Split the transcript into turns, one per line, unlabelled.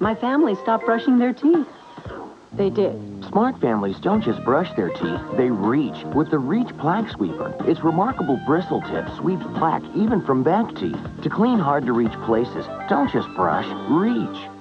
My family stopped brushing their teeth. They did.
Smart families don't just brush their teeth, they reach with the Reach Plaque Sweeper. Its remarkable bristle tip sweeps plaque even from back teeth. To clean hard to reach places, don't just brush, reach.